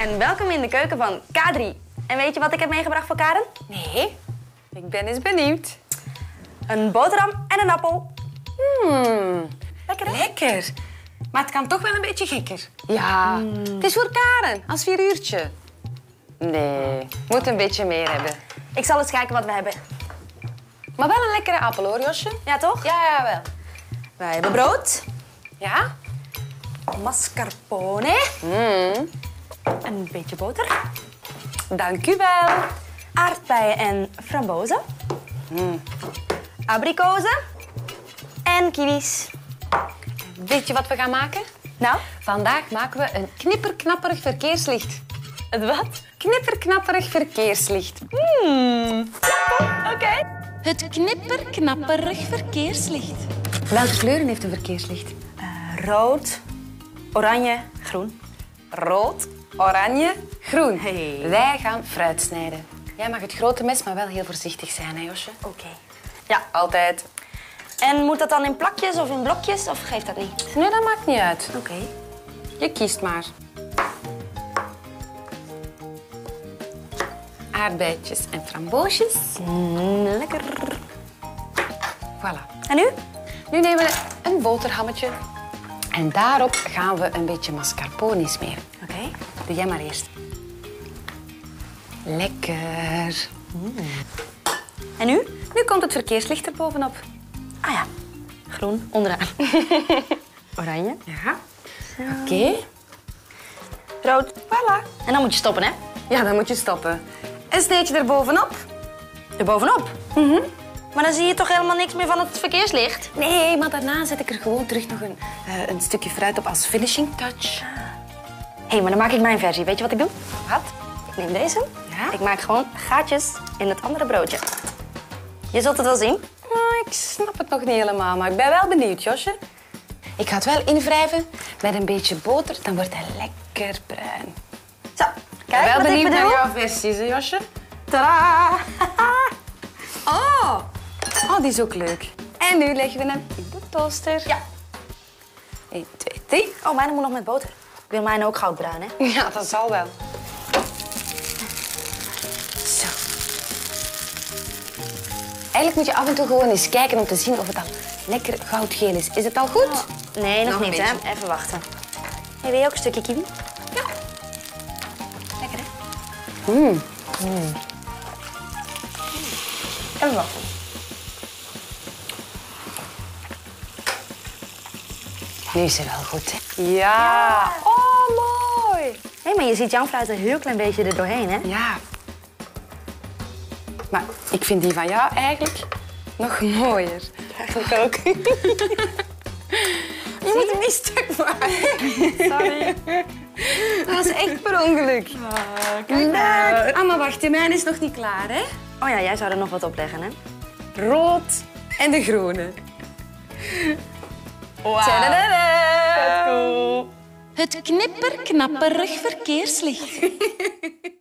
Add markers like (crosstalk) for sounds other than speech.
en welkom in de keuken van K3. En weet je wat ik heb meegebracht voor Karen? Nee, ik ben eens benieuwd. Een boterham en een appel. Hmm, Lekker hè? lekker. Maar het kan toch wel een beetje gekker. Ja, het is voor Karen, als vier uurtje. Nee, moet een beetje meer hebben. Ik zal eens kijken wat we hebben. Maar wel een lekkere appel hoor, Josje. Ja, toch? Ja, ja, wel. Wij hebben brood, Ja? mascarpone, Mm, een beetje boter, dank u wel. aardbeien en frambozen, abrikozen en kiwis. Weet je wat we gaan maken? Nou, Vandaag maken we een knipperknapperig verkeerslicht. het wat? Knipperknapperig verkeerslicht. Oké. Het knipperknapperig verkeerslicht. Welke kleuren heeft een verkeerslicht? Rood, oranje, groen. Rood, oranje, groen. Hey. Wij gaan fruit snijden. Jij mag het grote mes, maar wel heel voorzichtig zijn, hè, Josje? Oké. Ja, Altijd. en moet dat dan in plakjes of in blokjes of geeft dat niet? Nee, dat maakt niet uit. Oké. Je kiest maar. Aardbeidjes en framboosjes. Mm, lekker. Voilà. En nu? Nu nemen we een boterhammetje. En daarop gaan we een beetje mascarpone smeren. Oké. Doe jij maar eerst. Lekker. En nu? Nu komt het verkeerslicht er bovenop. Ah ja, groen onderaan. (laughs) Oranje. Ja. Oké. Rood. Voilà. En dan moet je stoppen, hè? Ja, dan moet je stoppen. Een sneetje er bovenop. Er bovenop. Maar dan zie je toch helemaal niks meer van het verkeerslicht? Nee, maar daarna zet ik er gewoon terug nog een, eh, een stukje fruit op als finishing touch. Hé, hey, maar dan maak ik mijn versie. Weet je wat ik doe? Wat? Ik neem deze. Ja? Ik maak gewoon gaatjes in het andere broodje. Je zult het wel zien. Nou, ik snap het nog niet helemaal, maar ik ben wel benieuwd, Josje. Ik ga het wel invrijven met een beetje boter, dan wordt hij lekker bruin. Zo, Ik ben kijk wel wat ik benieuwd naar jouw versies, hè, Josje? Tadaa! (laughs) Oh! Oh, die is ook leuk. En nu leggen we hem in de toaster. Ja. 1, 2, 3. Oh, mijn moet nog met boter. Ik wil mijn ook goudbruin, hè? Ja, dat zal wel. Zo. Eigenlijk moet je af en toe gewoon eens kijken om te zien of het al lekker goudgeel is. Is het al goed? Nee, nog, niet, hè? Even wachten. Hey, wil je ook een stukje kiwi? Ja. Lekker, hè? Mm. Even wachten. Nu is het wel goed, hè? Ja. Oh, mooi. Hé, maar je ziet jouw fruit een heel klein beetje er doorheen, hè? Ja. Maar ik vind die van jou eigenlijk nog mooier. Ik ook. (laughs) Je moet hem niet stuk maken. Sorry. Dat was echt per ongeluk. Leuk. Ah, maar wacht, de mijne is nog niet klaar, hè? Oh ja, jij zou er nog wat op leggen, hè? Rood en de groene. Wow. Het knipperknapperig verkeerslicht. (laughs)